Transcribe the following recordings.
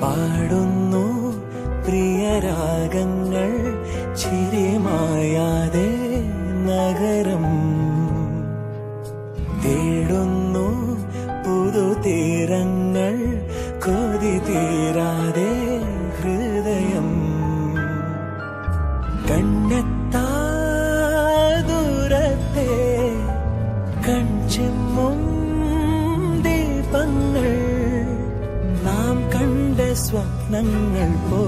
പാടുന്നു പ്രിയരാഗങ്ങൾ ചിരിമായാതെ നഗരം തേടുന്നു പുതുതീരങ്ങൾ കൊതി തീരാതെ ഹൃദയം കണ്ണെത്താ സ്വപ്നങ്ങൾ പോ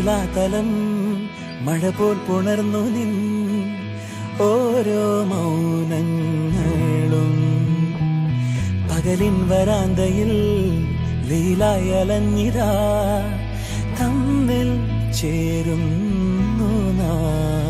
ശിലാതലം മഴ പോൽ പുണർന്നു നിൻ ഓരോ മൗനങ്ങളും. പകലിൻ വരാന്തയിൽ അലഞ്ഞിതാ തമ്മിൽ ചേരുന്നു നാം.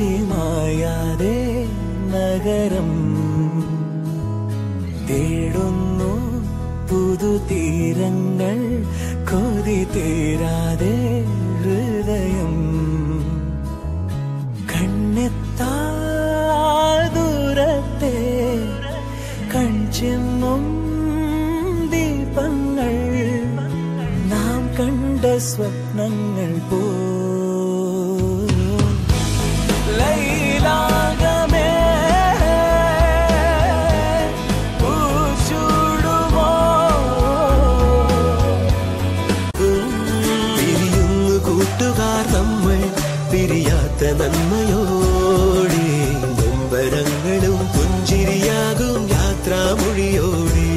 നഗരം തേടുന്നു പുതുതീരങ്ങൾ കൊതി തീരാതെ ഹൃദയം. കണ്ണെത്താ ദൂരത്തെ കൺചെമ്മും ദീപങ്ങൾ. നാം കണ്ട സ്വപ്നങ്ങൾ പോ പിരിയാത്ത നന്മയോടെ നൊമ്പരങ്ങളും പുഞ്ചിരിയാകും യാത്രാമൊഴിയോടെ.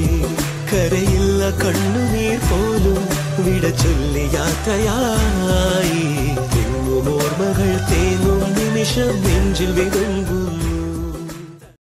കരയില്ല കണ്ണുനീർ പോലും വിട ചൊല്ലി യാത്രയായി. തെങ്ങും ഓർമ്മകൾ തേങ്ങും നിമിഷം നെഞ്ചിൽ വിതുമ്പൂ